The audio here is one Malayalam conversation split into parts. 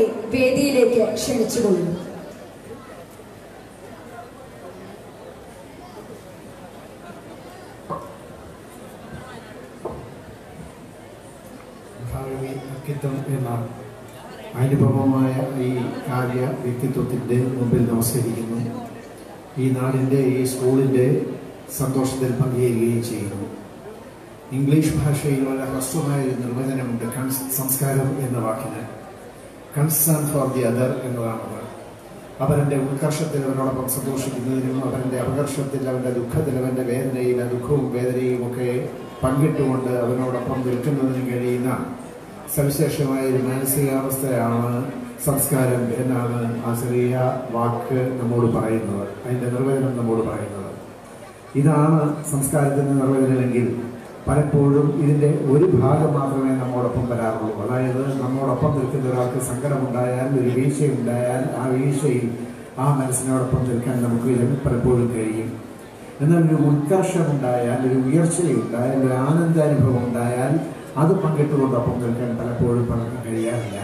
അവരെ വേദിയിലേക്ക് ക്ഷണിച്ചുകൊള്ളുന്നു. വ്യക്തിത്വം എന്ന ഈ കാര്യ വ്യക്തിത്വത്തിന്റെ മുമ്പിൽ നമസ്കരിക്കുന്നു. ഈ നാടിന്റെ ഈ സ്കൂളിന്റെ സന്തോഷത്തിൽ പങ്കുചേരുകയും ചെയ്യുന്നു. ഇംഗ്ലീഷ് ഭാഷയിൽ വളരെ ഹ്രസ്വമായ ഒരു നിർവചനമുണ്ട് സംസ്കാരം എന്ന വാക്കിന്. കൺസേൺ ഫോർ ദി അതർ എന്നതാണത് അവരുടെ ഉത്കർഷത്തിൽ അവരോടൊപ്പം സന്തോഷിക്കുന്നതിനും അവരുടെ അപകർഷത്തിൽ അവരുടെ ദുഃഖത്തിൽ അവന്റെ വേദനയിൽ ദുഃഖവും വേദനയും ഒക്കെ പങ്കിട്ടുകൊണ്ട് അവനോടൊപ്പം നിൽക്കുന്നതിന് കഴിയുന്ന സവിശേഷമായ ഒരു മാനസികാവസ്ഥയാണ് സംസ്കാരം എന്നാണ് ആ ചെറിയ വാക്ക് നമ്മോട് പറയുന്നത്. അതിന്റെ നിർവചനം നമ്മോട് പറയുന്നത്. ഇതാണ് സംസ്കാരത്തിന്റെ നിർവചനമെങ്കിൽ പലപ്പോഴും ഇതിന്റെ ഒരു ഭാഗം മാത്രമേ നമ്മോടൊപ്പം വരാറുള്ളൂ. അതായത് നമ്മോടൊപ്പം നിൽക്കുന്ന ഒരാൾക്ക് സങ്കടമുണ്ടായാൽ ഒരു വീഴ്ചയുണ്ടായാൽ ആ വീഴ്ചയിൽ ആ മനസ്സിനോടൊപ്പം നിൽക്കാൻ നമുക്ക് പലപ്പോഴും കഴിയും. എന്നാൽ ഒരു ഉത്കർഷമുണ്ടായാൽ ഒരു ഉയർച്ചയുണ്ടായാൽ ഒരു ആനന്ദാനുഭവം ഉണ്ടായാൽ അത് പങ്കിട്ടുകൊണ്ടൊപ്പം നിൽക്കാൻ പലപ്പോഴും പലർക്കും കഴിയാറില്ല.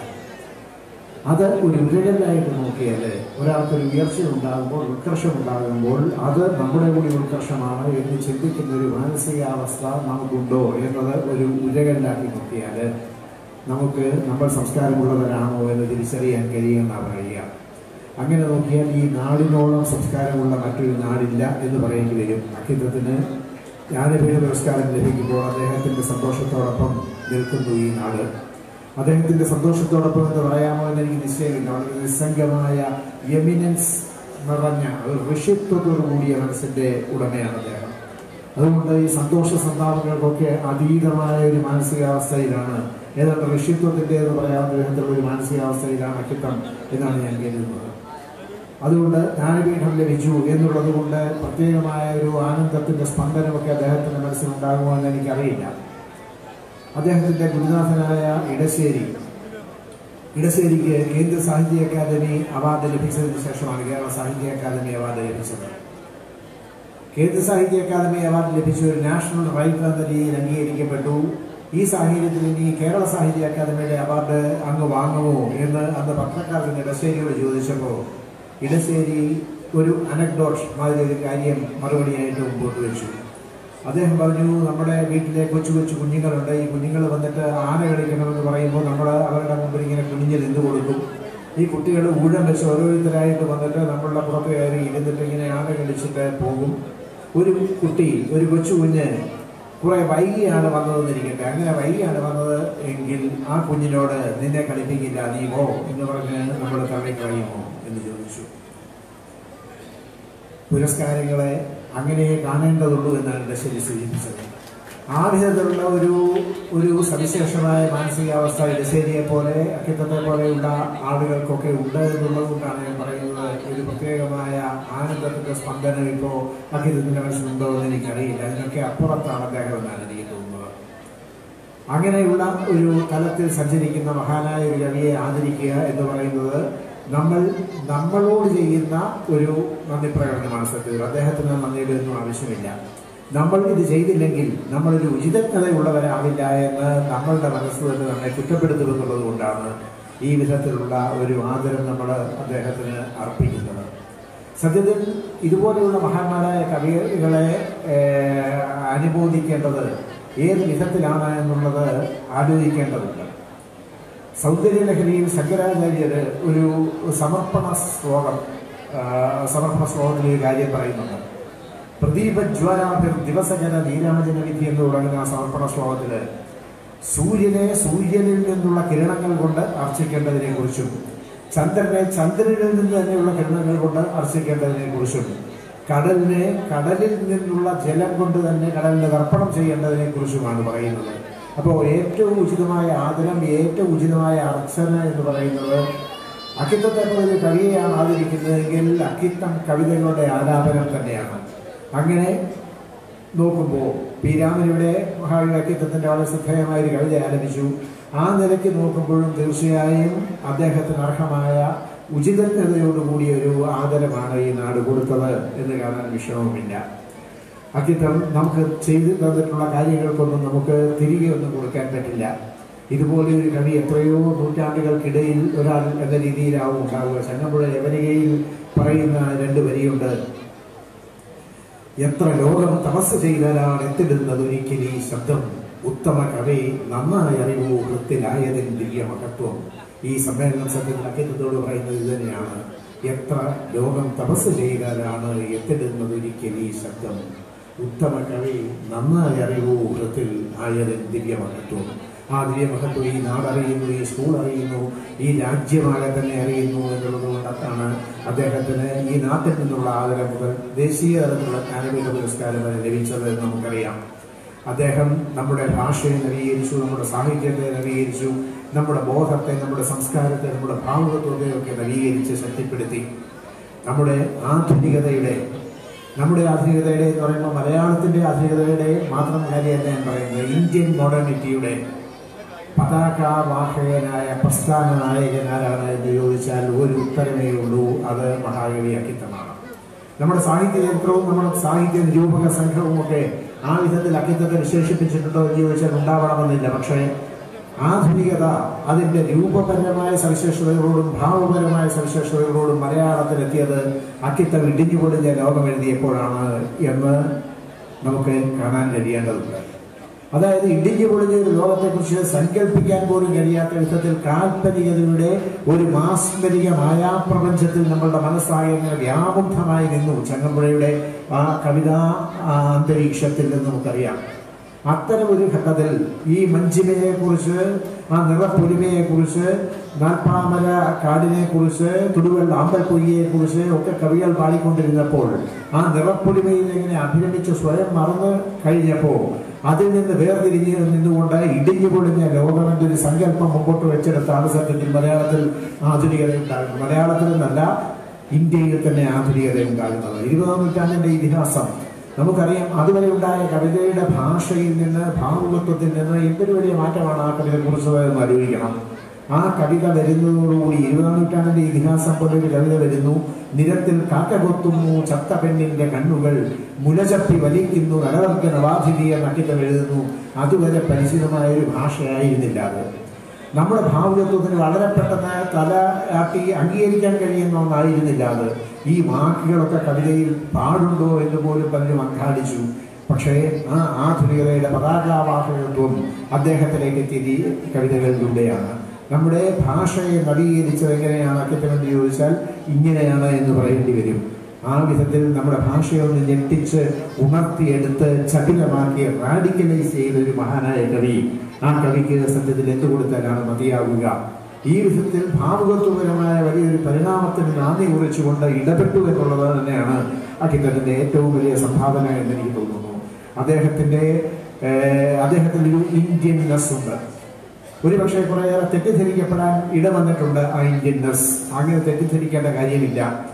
അത് ഒരു ഉരകലായിട്ട് നോക്കിയാൽ ഒരാൾക്കൊരു ഉയർച്ച ഉണ്ടാകുമ്പോൾ ഉത്കർഷം ഉണ്ടാകുമ്പോൾ അത് നമ്മുടെ കൂടി ഉത്കർഷമാണ് എന്ന് ചിന്തിക്കുന്ന ഒരു മാനസികാവസ്ഥ നമുക്കുണ്ടോ എന്നത് ഒരു ഉരകല്ലാക്കി നോക്കിയാൽ നമുക്ക് നമ്മൾ സംസ്കാരമുള്ളവരാണോ എന്ന് തിരിച്ചറിയാൻ കഴിയുമെന്നാണ് പറയുക. അങ്ങനെ നോക്കിയാൽ ഈ നാടിനോളം സംസ്കാരമുള്ള മറ്റൊരു നാടില്ല എന്ന് പറയേണ്ടി വരും. അക്കിത്തത്തിന് ജ്ഞാനപീഠ പുരസ്കാരം ലഭിക്കുമ്പോൾ അദ്ദേഹത്തിന്റെ സന്തോഷത്തോടൊപ്പം നിൽക്കുന്നു ഈ നാട്. അദ്ദേഹത്തിന്റെ സന്തോഷത്തോടൊപ്പം എന്ന് പറയാമോ എന്ന് എനിക്ക് നിശ്ചയമില്ല. വളരെ നിസ്സംഗമായ എമിനൻസ് നിറഞ്ഞ ഒരു ഋഷിത്വത്തോടു കൂടിയ മനസ്സിന്റെ ഉടമയാണ് അദ്ദേഹം. അതുകൊണ്ട് ഈ സന്തോഷ സന്താപങ്ങൾക്കൊക്കെ അതീതമായ ഒരു മാനസികാവസ്ഥയിലാണ് ഏതാണ്ട് ഋഷിത്വത്തിന്റെ എന്ന് പറയാവുന്ന വിധത്തിലുള്ള ഒരു മാനസികാവസ്ഥയിലാണ് അക്കിത്തം എന്നാണ് ഞാൻ കരുതുന്നത് അതുകൊണ്ട് ജ്ഞാനപീഠം ലഭിച്ചു എന്നുള്ളത് കൊണ്ട് പ്രത്യേകമായ ഒരു ആനന്ദത്തിന്റെ സ്പന്ദനമൊക്കെ അദ്ദേഹത്തിന്റെ മനസ്സിലുണ്ടാകുമോ എന്ന് എനിക്കറിയില്ല. അദ്ദേഹത്തിന്റെ ഗുരുനാഥനായ ഇടശ്ശേരി. ഇടശ്ശേരിക്ക് കേന്ദ്ര സാഹിത്യ അക്കാദമി അവാർഡ് ലഭിച്ചതിന് ശേഷമാണ് കേരള സാഹിത്യ അക്കാദമി അവാർഡ് ലഭിച്ചത്. കേന്ദ്ര സാഹിത്യ അക്കാദമി അവാർഡ് ലഭിച്ച ഒരു നാഷണൽ റൈറ്റ് എന്ന രീതിയിൽ അംഗീകരിക്കപ്പെട്ടു. ഈ സാഹചര്യത്തിൽ ഇനി കേരള സാഹിത്യ അക്കാദമിയുടെ അവാർഡ് അങ്ങ് വാങ്ങുമോ എന്ന് അന്ന് പത്രക്കാരൻ ഇടശ്ശേരിയോട് ചോദിച്ചപ്പോൾ ഇടശ്ശേരി ഒരു അനക്ഡോട്ട് മാതിരി ഒരു കാര്യം മറുപടിയായിട്ട് മുമ്പോട്ട് വെച്ചു. അദ്ദേഹം പറഞ്ഞു നമ്മുടെ വീട്ടിലെ കൊച്ചു കൊച്ചു കുഞ്ഞുങ്ങളുണ്ട്. ഈ കുഞ്ഞുങ്ങൾ വന്നിട്ട് ആന കളിക്കണമെന്ന് പറയുമ്പോൾ നമ്മൾ അവരുടെ മുമ്പിൽ ഇങ്ങനെ കുഞ്ഞിൽ നിന്ന് കൊടുക്കും. ഈ കുട്ടികൾ ഊഴം വെച്ച് ഓരോരുത്തരായിട്ട് വന്നിട്ട് നമ്മളുടെ പുറത്ത് കയറി ഇരുന്നിട്ട് ഇങ്ങനെ ആന കളിച്ചിട്ട് പോകും. ഒരു കുട്ടി ഒരു കൊച്ചു കുഞ്ഞ് കുറേ വൈകിയാണ് വന്നതെന്നിരിക്കട്ടെ. അങ്ങനെ വൈകിയാണ് വന്നത് എങ്കിൽ ആ കുഞ്ഞിനോട് നിന്നെ കളിപ്പിക്കില്ല നീ പോ എന്ന് പറഞ്ഞ് നമ്മൾ തള്ളിക്കളയുമോ എന്ന് ചോദിച്ചു. പുരസ്കാരങ്ങളെ അങ്ങനെ കാണേണ്ടതുള്ളൂ എന്നാണ് ദശരി സൂചിപ്പിച്ചത്. ആ വിധത്തിലുള്ള ഒരു ഒരു സവിശേഷമായ മാനസികാവസ്ഥ ഇടശ്ശേരിയെ പോലെ അക്കിത്തത്തെ പോലെയുള്ള ആളുകൾക്കൊക്കെ ഉണ്ട് എന്നുള്ളത് കൊണ്ടാണ് ഞാൻ പറയുന്നത്. ഒരു പ്രത്യേകമായ ആനന്ദത്തിന്റെ സ്പന്ദനം ഇപ്പോൾ അക്കിത്തത്തിന്റെ മനസ്സിലുണ്ടോ എന്ന് എനിക്കറിയില്ല. അതിനൊക്കെ അപ്പുറത്താണ് അദ്ദേഹം എന്നാണ് എനിക്ക് തോന്നുന്നത്. അങ്ങനെയുള്ള ഒരു തലത്തിൽ സഞ്ചരിക്കുന്ന മഹാനായ ഒരു കവിയെ ആദരിക്കുക എന്ന് പറയുന്നത് നമ്മൾ നമ്മളോട് ചെയ്യുന്ന ഒരു നന്ദി പ്രകടനമാണ് സത്യത്തിൽ അദ്ദേഹത്തിന് നന്ദിയുടെ ഒന്നും ആവശ്യമില്ല. നമ്മൾ ഇത് ചെയ്തില്ലെങ്കിൽ നമ്മളൊരു ഉചിതജ്ഞതയുള്ളവരാവില്ല എന്ന് നമ്മളുടെ മനസ്സ് തന്നെ നമ്മെ കുറ്റപ്പെടുത്തുമെന്നുള്ളത് കൊണ്ടാണ് ഈ വിധത്തിലുള്ള ഒരു ആദരം നമ്മൾ അദ്ദേഹത്തിന് അർപ്പിക്കുന്നത്. സത്യത്തിൽ ഇതുപോലെയുള്ള മഹാന്മാരായ കവികളെ അനുബോധിക്കേണ്ടത് ഏത് വിധത്തിലാണ് എന്നുള്ളത് ആലോചിക്കേണ്ടതുണ്ട്. സൗന്ദര്യലഹരിയിൽ ശങ്കരാചാര്യര് ഒരു സമർപ്പണ ശ്ലോകം സമർപ്പണ ശ്ലോകത്തിൽ ഒരു കാര്യം പറയുന്നുണ്ട്. പ്രദീപജ്വാലാഭിർ ദിവസജന നീരാജന വിധി എന്ന് തുടങ്ങുന്ന ആ സമർപ്പണ ശ്ലോകത്തിൽ സൂര്യനെ സൂര്യനിൽ നിന്നുള്ള കിരണങ്ങൾ കൊണ്ട് അർച്ചിക്കേണ്ടതിനെ കുറിച്ചും ചന്ദ്രനെ ചന്ദ്രനിൽ നിന്ന് തന്നെയുള്ള കിരണങ്ങൾ കൊണ്ട് അർച്ചിക്കേണ്ടതിനെ കുറിച്ചും കടലിനെ കടലിൽ നിന്നുള്ള ജലം കൊണ്ട് തന്നെ കടലിന് തർപ്പണം ചെയ്യേണ്ടതിനെ കുറിച്ചുമാണ് പറയുന്നത്. അപ്പോൾ ഏറ്റവും ഉചിതമായ ആദരം ഏറ്റവും ഉചിതമായ അർച്ചന എന്ന് പറയുന്നത് അക്കിത്തത്തെ പോലെ ഒരു കവിയെയാണ് ആദരിക്കുന്നതെങ്കിൽ അക്കിത്തം കവിതകളുടെ ആലാപനം തന്നെയാണ്. അങ്ങനെ നോക്കുമ്പോൾ പി രാമനിവിടെ അക്കിത്തത്തിന്റെ വളരെ ശ്രദ്ധേയമായ ഒരു കവിത ആലപിച്ചു. ആ നിലയ്ക്ക് നോക്കുമ്പോഴും തീർച്ചയായും അദ്ദേഹത്തിന് അർഹമായ ഉചിതജ്ഞതയോടുകൂടിയ ഒരു ആദരമാണ് ഈ നാട് കൊടുത്തത് എന്ന് കാണാൻ വിഷമവുമില്ല. അക്കിത്തം നമുക്ക് ചെയ്തു തന്നിട്ടുള്ള കാര്യങ്ങൾക്കൊന്നും നമുക്ക് തിരികെ ഒന്നും കൊടുക്കാൻ പറ്റില്ല. ഇതുപോലെ ഒരു കവി എത്രയോ നൂറ്റാണ്ടുകൾക്കിടയിൽ ഒരാൾ എന്ന രീതിയിലാവും ഉണ്ടാവുക ചങ്ങമ്പുഴ യവനികയിൽ പറയുന്ന രണ്ട് വരിയുണ്ട്. എത്ര ലോകം തപസ് ചെയ്താലാണ് എത്തിടുന്നത് ഒരിക്കലും ശബ്ദം. ഉത്തമ കവി നന്നായി അറിവോ വൃത്തിലായതിൻ ദിവ്യ മഹത്വം. ഈ സമ്മേളനം സത്യത്തിൽ അക്കിത്തത്തോട് പറയുന്നത് ഇത് തന്നെയാണ്. എത്ര ലോകം തപസ് ചെയ്താലാണ് എത്തിടുന്നത് ഒരിക്കലും ശബ്ദം. ഉത്തമ കവി നന്നായി അറിയൂ ഹൃത്തിൽ ആയതിൽ ദിവ്യ മഹത്വം ആ ദിവ്യ മഹത്വം ഈ നാടറിയുന്നു ഈ സ്കൂൾ അറിയുന്നു ഈ രാജ്യമാകെ തന്നെ അറിയുന്നു എന്നുള്ളത് കൊണ്ടാണ് അദ്ദേഹത്തിന് ഈ നാട്ടിൽ നിന്നുള്ള ആദരം മുതൽ ദേശീയ തലത്തിലുള്ള ജ്ഞാനപീഠ പുരസ്കാരം വരെ ലഭിച്ചത് എന്ന് നമുക്കറിയാം. അദ്ദേഹം നമ്മുടെ ഭാഷയെ നവീകരിച്ചു നമ്മുടെ സാഹിത്യത്തെ നവീകരിച്ചു നമ്മുടെ ബോധത്തെ നമ്മുടെ സംസ്കാരത്തെ നമ്മുടെ ഭാവുകത്വത്തെ ഒക്കെ നവീകരിച്ച് ശക്തിപ്പെടുത്തി. നമ്മുടെ ആധുനികതയുടെ നമ്മുടെ ആധുനികതയുടെ എന്ന് പറയുമ്പോൾ മലയാളത്തിന്റെ ആധുനികതയുടെ മാത്രം കാര്യമല്ല ഞാൻ പറയുന്നത്. ഇന്ത്യൻ മോഡേണിറ്റിയുടെ പതാക വാഹകനായ പ്രസ്ഥാന നായകൻ ആരാണ് എന്ന് ചോദിച്ചാൽ ഒരു ഉത്തരമേ ഉള്ളൂ. അത് മഹാകവി അക്കിത്തമാണ്. നമ്മുടെ സാഹിത്യ ചരിത്രവും നമ്മുടെ സാഹിത്യ നിരൂപക സംഘവും ഒക്കെ ആ വിധത്തിൽ അക്കിത്തത്തെ വിശേഷിപ്പിച്ചിട്ടുണ്ടോ എന്ന് ചോദിച്ചാൽ ഉണ്ടാവണമെന്നില്ല. പക്ഷേ ആധുനികത അതിന്റെ രൂപപരമായ സവിശേഷതകളോടും ഭാവപരമായ സവിശേഷതകളോടും മലയാളത്തിലെത്തിയത് അക്കിത്തം ഇടിഞ്ഞു പൊടിഞ്ഞ ലോകം എഴുതിയപ്പോഴാണ് എന്ന് നമുക്ക് കാണാൻ കഴിയേണ്ടതുണ്ട്. അതായത് ഇടിഞ്ഞു പൊളിഞ്ഞ ഒരു ലോകത്തെക്കുറിച്ച് സങ്കല്പിക്കാൻ പോലും കഴിയാത്ത വിധത്തിൽ കാൽപ്പനികതയുടെ ഒരു മാസ്മരിക മായാപ്രപഞ്ചത്തിൽ നമ്മളുടെ മനസ്സായി ഇങ്ങനെ വ്യാമുഗ്ധമായി നിന്നു. ചങ്ങമ്പുഴയുടെ ആ കവിതാ അന്തരീക്ഷത്തിൽ നിന്ന് നമുക്കറിയാം. അത്തരം ഒരു ഘട്ടത്തിൽ ഈ മഞ്ചിമയെ കുറിച്ച് ആ നിറപ്പൊരുമയെ കുറിച്ച് നാൽപ്പാമര കാടിനെ കുറിച്ച് തുടുവെള്ള അമ്പൽപ്പൊയ്യെ കുറിച്ച് ഒക്കെ കവികൾ പാടിക്കൊണ്ടിരുന്നപ്പോൾ ആ നിറപ്പൊലിമയിൽ എങ്ങനെ അഭിനമിച്ച് സ്വയം മറന്നു കഴിഞ്ഞപ്പോൾ അതിൽ നിന്ന് വേർതിരിഞ്ഞ് നിന്നുകൊണ്ട് ഇടിഞ്ഞു പൊളിഞ്ഞ ലോകമെന്ന ഒരു സങ്കല്പം മുമ്പോട്ട് വെച്ചെടുത്താണ് സത്യത്തിൽ മലയാളത്തിൽ ആധുനികത ഉണ്ടാകുന്നത് മലയാളത്തിൽ നിന്നല്ല ഇന്ത്യയിൽ തന്നെ ആധുനികത ഉണ്ടാകുന്നത് ഇരുപതാം നൂറ്റാണ്ടിന്റെ ഇതിഹാസം നമുക്കറിയാം അതുവരെ ഉണ്ടായ കവിതയുടെ ഭാഷയിൽ നിന്ന് ഭാവുകത്വത്തിൽ നിന്ന് എന്തൊരു വലിയ മാറ്റമാണ് ആ കവിത കുറിച്ചത് എന്ന് ആ കവിത വരുന്നതോടുകൂടി ഇരുപതാം നൂറ്റാണ്ടിന്റെ ഇതിഹാസം പോലൊരു കവിത വരുന്നു. നിരത്തിൽ കാക്കകൊത്തുന്നു ചത്ത പെണ്ണിന്റെ കണ്ണുകൾ. മുലചപ്പി വലിക്കുന്നു നരവർഗ നവാധിതിയെ നക്കിത്തം എഴുതുന്നു. അതുവരെ പരിചിതമായ ഒരു ഭാഷയായിരുന്നില്ല അത്. നമ്മുടെ ഭാവുകത്വത്തിന് വളരെ പെട്ടെന്ന് തലയാട്ടി അംഗീകരിക്കാൻ കഴിയുന്ന ഒന്നായിരുന്നില്ല അത്. ഈ വാക്കുകളൊക്കെ കവിതയിൽ പാടുണ്ടോ എന്ന് പോലും പലരും അങ്കാടിച്ചു പക്ഷേ ആ ആധുനികതയുടെ പതാകാവാഹകത്വം അദ്ദേഹത്തിലേക്ക് എത്തിയത് ഈ കവിതകളിലൂടെയാണ്. നമ്മുടെ ഭാഷയെ നവീകരിച്ചത് എങ്ങനെയാണ് അക്കറ്റമെന്ന് ചോദിച്ചാൽ ഇങ്ങനെയാണ് എന്ന് പറയേണ്ടി വരും. ആ വിധത്തിൽ നമ്മുടെ ഭാഷയെ ഒന്ന് ഞെട്ടിച്ച് ഉണർത്തിയെടുത്ത് ചടുലമാക്കി റാഡിക്കലൈസ് ചെയ്ത ഒരു മഹാനായ കവി. ആ കവിക്ക് സത്യത്തിൽ എന്ത് കൊടുത്താലാണ് മതിയാവുക? ഈ വിധത്തിൽ ഭാവുകത്വപരമായ വലിയൊരു പരിണാമത്തിന് നാന്ദി കുറിച്ചുകൊണ്ട് ഇടപെട്ടു എന്നുള്ളത് തന്നെയാണ് അക്കിത്തത്തിന്റെ ഏറ്റവും വലിയ സംഭാവന എന്ന് എനിക്ക് തോന്നുന്നു. അദ്ദേഹത്തിന്റെ അദ്ദേഹത്തിന്റെ ഒരു ഒരു ഇന്ത്യൻനെസ് ഉണ്ട്. ഒരു പക്ഷേ കുറേയേറെ തെറ്റിദ്ധരിക്കപ്പെടാൻ ഇടവന്നിട്ടുണ്ട് ആ ഇന്ത്യൻ ഇന്ത്യൻനെസ് അങ്ങനെ തെറ്റിദ്ധരിക്കേണ്ട കാര്യമില്ല.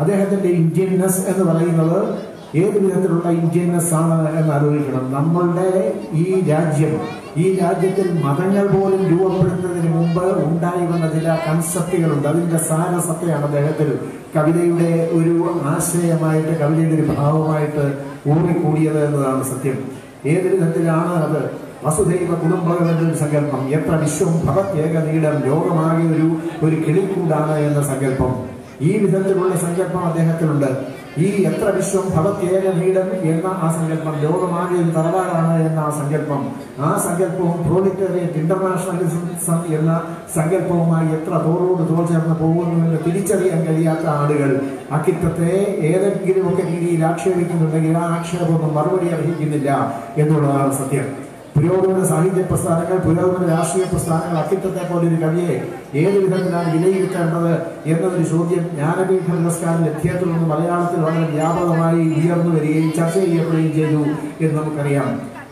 അദ്ദേഹത്തിന്റെ ഇന്ത്യൻനെസ് എന്ന് പറയുന്നത് ഏത് വിധത്തിലുള്ള ഇന്ത്യൻനെസ് ആണ് എന്ന് ആലോചിക്കണം. നമ്മളുടെ ഈ രാജ്യം ഈ രാജ്യത്തിൽ മതങ്ങൾ പോലും രൂപപ്പെടുന്നതിന് മുമ്പ് ഉണ്ടായി വന്ന ചില കൺസെപ്റ്റുകളുണ്ട് അതിന്റെ സാരസത്തെയാണ് അദ്ദേഹത്തിൽ കവിതയുടെ ഒരു ആശയമായിട്ട് കവിതയുടെ ഒരു ഭാവമായിട്ട് ഊറിക്കൂടിയത് എന്നതാണ് സത്യം. ഏത് വിധത്തിലാണ് അത്? വസുദൈവ കുടുംബങ്ങളുടെ സങ്കല്പം. എത്ര വിശ്വം ഭഗത്യേക നീടം ലോകമാകെ ഒരു ഒരു കിളിക്കൂടാണ് എന്ന സങ്കല്പം. ഈ വിധത്തിലുള്ള സങ്കല്പം അദ്ദേഹത്തിനുണ്ട്. ഈ എത്ര വിശ്വം ഭവത്യേക നീടം എന്ന ആ സങ്കല്പം ലോകമാകെ ഒരു തറവാടാണ് എന്ന ആ സങ്കല്പം. ആ സങ്കല്പവും പ്രോലിറ്റേറിയറ്റ് ഇന്റർനാഷണലിസം എന്ന സങ്കല്പവുമായി എത്ര തോറോട് തോൾ ചേർന്ന് പോകുന്നു എന്ന് തിരിച്ചറിയാൻ കഴിയാത്ത ആളുകൾ. അക്കിത്തത്തെ ഏതെങ്കിലുമൊക്കെ രീതിയിൽ ആക്ഷേപിക്കുന്നുണ്ടെങ്കിൽ ആ ആക്ഷേപമൊന്നും മറുപടി അർഹിക്കുന്നില്ല എന്നുള്ളതാണ് സത്യം. പുരോഗമന സാഹിത്യ പ്രസ്ഥാനങ്ങൾ പുരോഗമന രാഷ്ട്രീയ പ്രസ്ഥാനങ്ങൾ അക്കിത്തത്തെ പോലെ ഒരു കവിയെ ഏത് വിധത്തിലാണ് വിലയിരുത്തേണ്ടത് എന്നതൊരു ചോദ്യം ജ്ഞാനപീഠ പുരസ്കാരം ലഭ്യത്തിൽ നിന്ന് മലയാളത്തിൽ വളരെ വ്യാപകമായി ഉയർന്നു വരികയും ചർച്ച ചെയ്യപ്പെടുകയും ചെയ്തു എന്ന് നമുക്കറിയാം.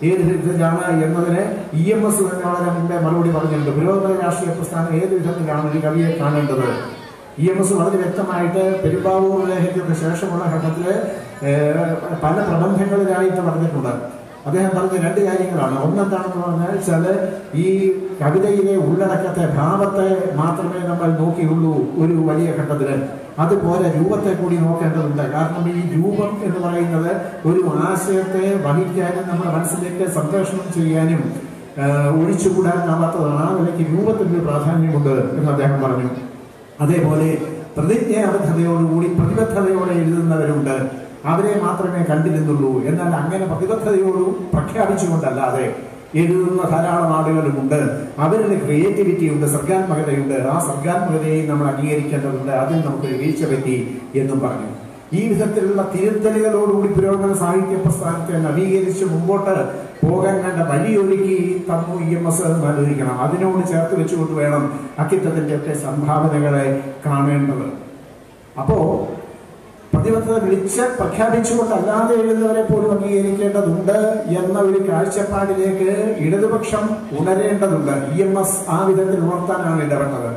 ഏത് വിധത്തിലാണ് എന്നതിന് ഇ എം എസ് തന്നെ വളരെ മുമ്പേ മറുപടി പറഞ്ഞിട്ടുണ്ട്. പുരോഗമന രാഷ്ട്രീയ പ്രസ്ഥാനം ഏത് വിധത്തിലാണ് ഒരു കവിയെ കാണേണ്ടത്? ഇ എം എസ് വളരെ വ്യക്തമായിട്ട് പെരുമ്പാവൂർ ലേഖയ്ക്ക് ശേഷമുള്ള ഘട്ടത്തിൽ പല പ്രബന്ധങ്ങളിലായിട്ട് പറഞ്ഞിട്ടുണ്ട്. അദ്ദേഹം പറഞ്ഞ രണ്ട് കാര്യങ്ങളാണ്. ഒന്നെന്താണെന്ന് പറഞ്ഞാൽ ചില ഈ കവിതയിലെ ഉള്ളടക്കത്തെ ഭാവത്തെ മാത്രമേ നമ്മൾ നോക്കിയുള്ളൂ ഒരു വലിയ ഘട്ടത്തിന് അതുപോലെ രൂപത്തെ കൂടി നോക്കേണ്ടതുണ്ട്. കാരണം ഈ രൂപം എന്ന് പറയുന്നത് ഒരു ആശയത്തെ വഹിക്കാനും നമ്മുടെ മനസ്സിലേക്ക് സംപ്രേഷണം ചെയ്യാനും ഒഴിച്ചുകൂടാനാവാത്തതാണ് ആ നിലയ്ക്ക് രൂപത്തിന് പ്രാധാന്യമുണ്ട് എന്ന് അദ്ദേഹം പറഞ്ഞു. അതേപോലെ പ്രതിജ്ഞാബദ്ധതയോടുകൂടി പ്രതിബദ്ധതയോടെ എഴുതുന്നവരുണ്ട്. അവരെ മാത്രമേ കണ്ടിരുന്നുള്ളൂ. എന്നാൽ അങ്ങനെ പ്രതിബദ്ധതയോടും പ്രഖ്യാപിച്ചുകൊണ്ടല്ലാതെ എഴുതുന്ന ധാരാളം ആളുകളുമുണ്ട്. അവരിൽ ക്രിയേറ്റിവിറ്റി ഉണ്ട് സർഗാത്മകതയുണ്ട്. ആ സർഗാത്മകതയെ നമ്മൾ അംഗീകരിക്കേണ്ടതുണ്ട്. അതിൽ നമുക്ക് വീഴ്ച പറ്റി എന്നും പറഞ്ഞു. ഈ വിധത്തിലുള്ള തിരുത്തലുകളോടുകൂടി പുരോഗമന സാഹിത്യ പ്രസ്ഥാനത്തെ നവീകരിച്ച് മുമ്പോട്ട് പോകാൻ വേണ്ട വഴിയൊരുക്കി തന്നു ഇ എം എസ് ആലോചിക്കണം അതിനോട് ചേർത്ത് വെച്ചുകൊണ്ട് വേണം അക്കിത്തത്തിന്റെ ഒക്കെ സംഭാവനകളെ കാണേണ്ടത്. അപ്പോ പ്രതിബദ്ധത വിളിച്ച് പ്രഖ്യാപിച്ചുകൊണ്ടല്ലാതെ എഴുതുന്നവരെ പോലും അംഗീകരിക്കേണ്ടതുണ്ട് എന്ന ഒരു കാഴ്ചപ്പാടിലേക്ക് ഇടതുപക്ഷം ഉണരേണ്ടതുണ്ട്. ഇ എം എസ് ആ വിധത്തിൽ ഉണർത്താനാണ് ഇടപെട്ടത്.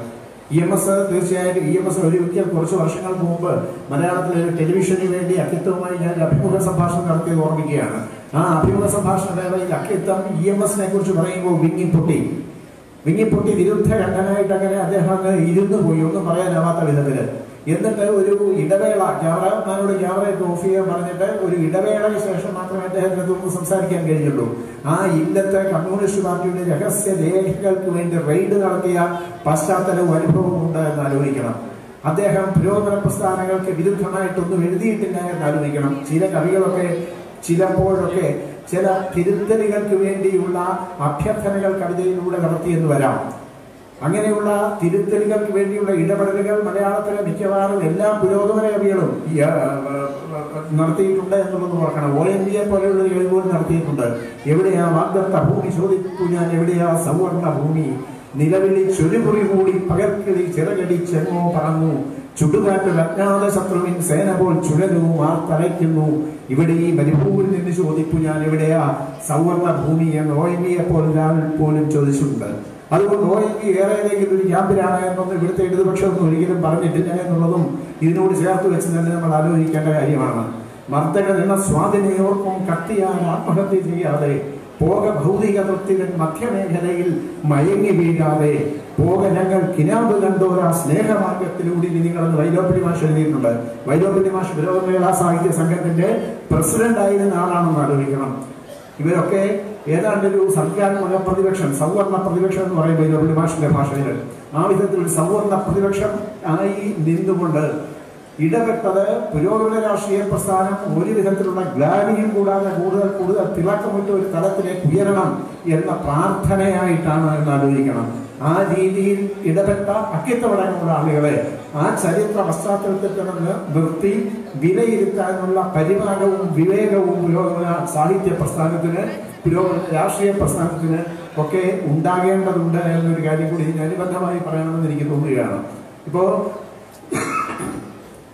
ഇ എം എസ് തീർച്ചയായിട്ടും ഇ എം എസ് ഒരു വ്യക്തി കുറച്ച് വർഷങ്ങൾക്ക് മുമ്പ് മലയാളത്തിലെ ഒരു ടെലിവിഷന് വേണ്ടി അക്കിത്തവുമായി ഞാൻ അഭിമുഖ സംഭാഷണം നടത്തിയത് ഓർമ്മിക്കുകയാണ്. ആ അഭിമുഖ സംഭാഷണ വേളയിൽ അക്കിത്തം ഇ എം എസിനെ കുറിച്ച് പറയുമ്പോൾ വിങ്ങിപ്പൊട്ടി വിങ്ങിപ്പൊട്ടി വിരുദ്ധ ഘട്ടനായിട്ട് അങ്ങനെ അദ്ദേഹം ഇരുന്നു പോയി ഒന്നും പറയാനാവാത്ത വിധത്തിൽ. എന്നിട്ട് ഒരു ഇടവേള ക്യാമറമാനോട് ക്യാമറയൊക്കെ ഓഫ് ചെയ്യാൻ പറഞ്ഞിട്ട് ഒരു ഇടവേളയ്ക്ക് ശേഷം മാത്രമേ അദ്ദേഹത്തിന് തുറന്ന് സംസാരിക്കാൻ കഴിഞ്ഞുള്ളൂ. ആ ഇന്നത്തെ കമ്മ്യൂണിസ്റ്റ് പാർട്ടിയുടെ രഹസ്യ രേഖകൾക്ക് വേണ്ടി റെയ്ഡ് നടത്തിയ പശ്ചാത്തലവും അനുഭവവും ഉണ്ട് എന്ന് ആലോചിക്കണം. അദ്ദേഹം പുരോഗമന പ്രസ്ഥാനങ്ങൾക്ക് വിരുദ്ധമായിട്ടൊന്നും എഴുതിയിട്ടില്ല എന്ന് ആലോചിക്കണം. ചില കവികളൊക്കെ ചിലപ്പോഴൊക്കെ ചില തിരുത്തലുകൾക്ക് വേണ്ടിയുള്ള അഭ്യർത്ഥനകൾ കവിതയിലൂടെ നടത്തിയെന്ന് വരാം. അങ്ങനെയുള്ള തിരുത്തലുകൾക്ക് വേണ്ടിയുള്ള ഇടപെടലുകൾ മലയാളത്തിലെ മിക്കവാറും എല്ലാ പുരോഗമന കവികളും ആ, ആ, ആ, നടത്തിയിട്ടുണ്ട് എന്നുള്ളത് ഓർക്കണം. ഒ എൻ വിയെ പോലെയുള്ള കഴിവുകൾ നടത്തിയിട്ടുണ്ട്. എവിടെയാ വാഗ്ദത്ത ഭൂമി ചോദിക്കൂ ഞാൻ എവിടെയാ സൗവർണ ഭൂമി നിലവിളി ചൊരുമുറി കൂടി പകർക്കിളി ചിറകടി ചെങ്ങോ പറഞ്ഞു ചുടുകാറ്റൽ അജ്ഞാത ശത്രുവിൻ സേന പോൽ ചുഴലു മാർത്തലയ്ക്കുന്നു ഇവിടെ ഈ മരുഭൂമിൽ നിന്ന് ചോദിപ്പു ഞാൻ എവിടെയാ സൗവർണ ഭൂമി എന്ന് ഒ എൻ വിയെ പോലെ പോലും ചോദിച്ചിട്ടുണ്ട്. അതുകൊണ്ട് ഒ എൻ ഏറെ ഏതെങ്കിലും ഒരു ക്യാമ്പിലാണ് എന്നൊന്നും ഇവിടുത്തെ ഇടതുപക്ഷമൊന്നും ഒരിക്കലും പറഞ്ഞിട്ടില്ല എന്നുള്ളതും ഇതിനോട് ചേർത്ത് വെച്ച് തന്നെ നമ്മൾ ആലോചിക്കേണ്ട കാര്യമാണ്. മർദ്ദകരണ സ്വാധീനയോർക്കും കത്തിയാൻ ആത്മഹത്യ ചെയ്യാതെ പോക ഭൗതിക തൃപ്തികൾ മധ്യമേഖലയിൽ മയങ്ങി വീഴാതെ പോക ഞങ്ങൾ കിനാബ് കണ്ടോരാ സ്നേഹമാർഗത്തിലൂടെ നിങ്ങളെന്ന് വൈലോപ്പിടി മാഷ് എഴുതിയിട്ടുണ്ട്. വൈലോപ്പിടി മാഷ് പുരോഗമേള സാഹിത്യ സംഘത്തിന്റെ പ്രസിഡന്റ് ആയിരുന്ന ആളാണെന്ന് ആലോചിക്കണം. ഇവരൊക്കെ ഏതാണ്ട് ഒരു സംഖ്യാത്മക പ്രതിപക്ഷം സൗവർണ പ്രതിപക്ഷം എന്ന് പറയുമ്പോൾ വൈലോപ്പിടി ഭാഷയിലെ ഭാഷയിൽ. ആ വിധത്തിൽ ഒരു സൗവർണ പ്രതിപക്ഷം ആയി നിന്നുകൊണ്ട് ഇടപെട്ടത് പുരോഗമന രാഷ്ട്രീയ പ്രസ്ഥാനം ഒരു വിധത്തിലുള്ള ഗ്ലാനിയും കൂടാതെ കൂടുതൽ കൂടുതൽ തിളക്കമിട്ട ഒരു തലത്തിലേക്ക് ഉയരണം എന്ന പ്രാർത്ഥനയായിട്ടാണ് എന്ന് ആലോചിക്കണം. ആ രീതിയിൽ ഇടപെട്ട അക്കിത്തവടങ്ങുള്ള ആളുകളെ ആ ചരിത്ര പശ്ചാത്തലത്തിൽ കിടന്ന് നിർത്തി വിലയിരുത്താനുള്ള പരിമാണവും വിവേകവും പുരോഗമന സാഹിത്യ പ്രസ്ഥാനത്തിന് പുരോഗമന രാഷ്ട്രീയ പ്രസ്ഥാനത്തിന് ഒക്കെ ഉണ്ടാകേണ്ടതുണ്ട് എന്നൊരു കാര്യം കൂടി അനുബന്ധമായി പറയണമെന്ന് എനിക്ക് തോന്നുകയാണ്. ഇപ്പോ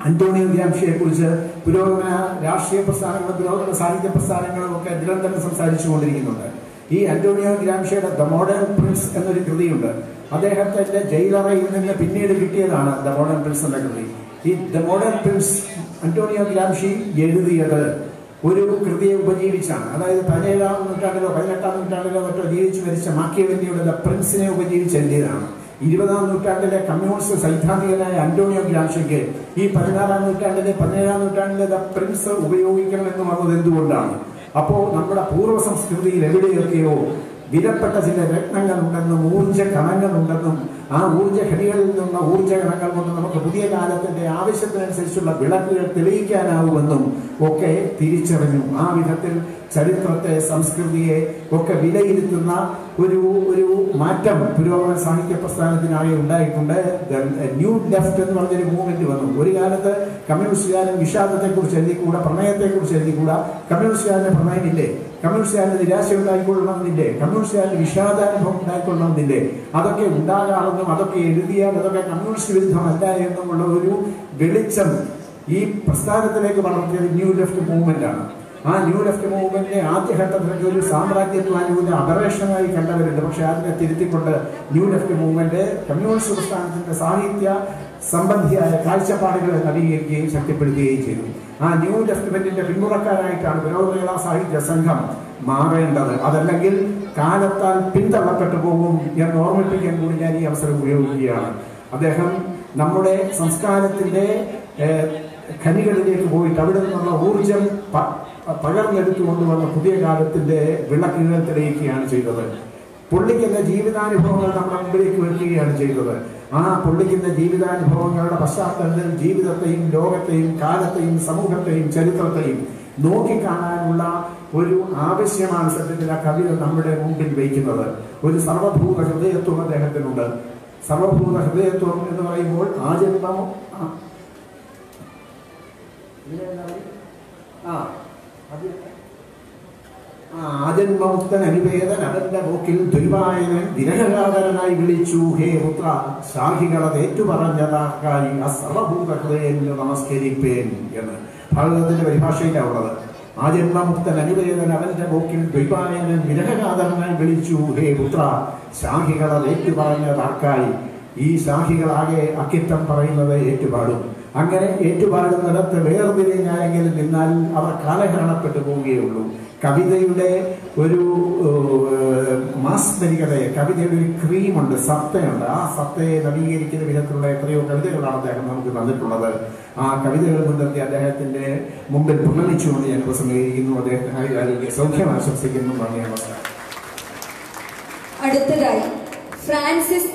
അന്റോണിയോ ഗ്രാംഷിയെ കുറിച്ച് പുരോഗമന രാഷ്ട്രീയ പ്രസ്ഥാനങ്ങളും പുരോഗമന സാഹിത്യ പ്രസ്ഥാനങ്ങളും ഒക്കെ നിരന്തരം സംസാരിച്ചു കൊണ്ടിരിക്കുന്നുണ്ട് ഈ അന്റോണിയോ ഗ്രാംഷയുടെ ദ മോഡേൺ പ്രിൻസ് എന്നൊരു കൃതിയുണ്ട്. അദ്ദേഹത്തിന്റെ ജയിലറയിൽ നിന്ന് പിന്നീട് കിട്ടിയതാണ് ദ മോഡേൺ പ്രിൻസ് എന്ന കൃതി. ഈ the modern prince Antonio Gramsci എഴുതിയത് ഒരു കൃതിയെ ഉപജീവിച്ചാണ്. അതായത് പതിനേഴാം നൂറ്റാണ്ടിലോ പതിനെട്ടാം നൂറ്റാണ്ടിലോ മറ്റോ ജീവിച്ചു മരിച്ച മാക്കിയവന്റിയുടെ ദ പ്രിൻസിനെ ഉപജീവിച്ച് എഴുതിയതാണ്. ഇരുപതാം നൂറ്റാണ്ടിലെ കമ്മ്യൂണിസ്റ്റ് സൈദ്ധാന്തികനായ അന്റോണിയോ ഗ്രാംഷിക്ക് ഈ പതിനാറാം നൂറ്റാണ്ടിലെ പതിനേഴാം നൂറ്റാണ്ടിലെ ദ പ്രിൻസ് ഉപയോഗിക്കണം എന്ന് വന്നത് എന്തുകൊണ്ടാണ്? അപ്പോ നമ്മുടെ പൂർവ സംസ്കൃതിയിൽ എവിടെയൊക്കെയോ വിലപ്പെട്ട ചില രത്നങ്ങളുണ്ടെന്നും ഊർജ കണങ്ങളുണ്ടെന്നും ആ ഊർജ ഘടികളിൽ നിന്നുള്ള ഊർജ കണങ്ങൾ കൊണ്ട് നമുക്ക് പുതിയ കാലത്തിന്റെ ആവശ്യത്തിനനുസരിച്ചുള്ള വിളക്കുകൾ തെളിയിക്കാനാവുമെന്നും ഒക്കെ തിരിച്ചറിഞ്ഞു. ആ വിധത്തിൽ ചരിത്രത്തെ സംസ്കൃതിയെ ഒക്കെ വിലയിരുത്തുന്ന ഒരു ഒരു മാറ്റം പുരോഗമന സാഹിത്യ പ്രസ്ഥാനത്തിനായി ഉണ്ടായിട്ടുണ്ട്. ന്യൂ ലെഫ്റ്റ് എന്ന് പറഞ്ഞൊരു മൂവ്മെന്റ് വന്നു. ഒരു കാലത്ത് കമ്മ്യൂണിസ്റ്റുകാരൻ വിഷാദത്തെക്കുറിച്ച് എഴുതിക്കൂടാ പ്രണയത്തെ കുറിച്ച് എഴുതിക്കൂടാ. കമ്മ്യൂണിസ്റ്റുകാരന് പ്രണയമില്ലേ? കമ്മ്യൂണിസ്റ്റുകാരന് നിരാശ ഉണ്ടായിക്കൊള്ളണമെന്നില്ലേ കമ്മ്യൂണിസ്റ്റുകാരന് വിഷാദാനുഭവം ഉണ്ടായിക്കൊള്ളണമെന്നില്ലേ അതൊക്കെ ഉണ്ടാകാമെന്നും അതൊക്കെ എഴുതിയാൽ അതൊക്കെ കമ്മ്യൂണിസ്റ്റ് വിരുദ്ധമല്ല എന്നുമുള്ള ഒരു വെളിച്ചം ഈ പ്രസ്ഥാനത്തിലേക്ക് വളർത്തിയത് ന്യൂ ലെഫ്റ്റ് മൂവ്മെന്റ് ആണ് ആ ന്യൂ ലെഫ്റ്റ് മൂവ്മെന്റിനെ ആദ്യഘട്ടത്തിലൊക്കെ ഒരു സാമ്രാജ്യത്വാനുകൂല അപരേഷനായി കണ്ടവരുണ്ട്. പക്ഷെ അതിനെ തിരുത്തിക്കൊണ്ട് ന്യൂ ലെഫ്റ്റ് മൂവ്മെന്റ് കമ്മ്യൂണിസ്റ്റ് പ്രസ്ഥാനത്തിന്റെ സാഹിത്യ സംബന്ധിയായ കാഴ്ചപ്പാടുകളെ നവീകരിക്കുകയും ശക്തിപ്പെടുത്തുകയും ചെയ്തു. ആ ന്യൂ ടെസ്റ്റ്മെന്റിന്റെ പിന്മുറക്കാരായിട്ടാണ് വിനോദമേള സാഹിത്യ സംഘം മാറേണ്ടത്. അതല്ലെങ്കിൽ കാലത്താൽ പിന്തള്ളപ്പെട്ടു പോകും എന്ന് ഓർമ്മിപ്പിക്കാൻ കൂടി ഞാൻ ഈ അവസരം ഉപയോഗിക്കുകയാണ്. അദ്ദേഹം നമ്മുടെ സംസ്കാരത്തിന്റെ ഖനികളിലേക്ക് പോയിട്ട് അവിടെ നിന്നുള്ള ഊർജം പകർന്നെടുത്തു കൊണ്ടുവന്ന പുതിയ കാലത്തിന്റെ വിളക്കുകൾ തെളിയിക്കുകയാണ് ചെയ്തത്. പുള്ളിക്കെന്ന ജീവിതാനുഭവങ്ങൾ നമ്മുടെ മുമ്പിലേക്ക് വെക്കുകയാണ് ചെയ്തത്. ആ പൊള്ളിക്കുന്ന ജീവിതാനുഭവങ്ങളുടെ പശ്ചാത്തലത്തിൽ ജീവിതത്തെയും ലോകത്തെയും കാലത്തെയും സമൂഹത്തെയും ചരിത്രത്തെയും നോക്കിക്കാണാനുള്ള ഒരു ആവശ്യമാണ് സത്യത്തിൽ ആ കവിത നമ്മുടെ മുമ്പിൽ വയ്ക്കുന്നത്. ഒരു സർവഭൂത ഹൃദയത്വം അദ്ദേഹത്തിനുണ്ട്. സർവഭൂത ഹൃദയത്വം എന്ന് പറയുമ്പോൾ ആ. ജന്മം ആ, അത് ആജന്മമുക്തൻ അനുവേദൻ അവന്റെ മൂക്കിൽ ദുരിവായനൻ വിരഹകാതരനായി വിളിച്ചു ഹേ പുത്ര ശാഹികളത് ഏറ്റുപറഞ്ഞതാക്കായി ആ സർവഭൂതകൃതയെ നമസ്കരിപ്പേൻ എന്ന്. ഭാഗവതത്തിന്റെ പരിഭാഷയിലാണ് ഉള്ളത്. ആജന്മമുക്തൻ അനുവേദൻ അവന്റെ മൂക്കിൽ ദുരിവായനൻ വിരഹകാതരനായി വിളിച്ചു ഹേ പുത്ര ശാഹികളത് ഏറ്റുപറഞ്ഞതാക്കായി ഈ സാഹികളാകെ അക്കിത്തം പറയുന്നത് ഏറ്റുപാടും. അങ്ങനെ ഏറ്റുപാടുന്നിടത്ത് വേർതിരിഞ്ഞാരെങ്കിലും നിന്നാൽ അവർ കാലഹരണപ്പെട്ടു പോവുകയുള്ളൂ. കവിതയുടെ ഒരു മാസ്മരികതയെ കവിതയുടെ ഒരു ക്രീമുണ്ട് സത്തയുണ്ട്. ആ സത്തയെ നവീകരിക്കുന്ന വിധത്തിലുള്ള എത്രയോ കവിതകളാണ് അദ്ദേഹം നമുക്ക് തന്നിട്ടുള്ളത്. ആ കവിതകൾ മുൻനിർത്തി അദ്ദേഹത്തിന്റെ മുമ്പിൽ പ്രണമിച്ചുകൊണ്ട് ഞാൻ പ്രസംഗിക്കുന്നു അദ്ദേഹത്തിന് ആരോഗ്യ സൗഖ്യം ആശംസിക്കുന്നു. അടുത്തതായി ഫ്രാൻസിസ്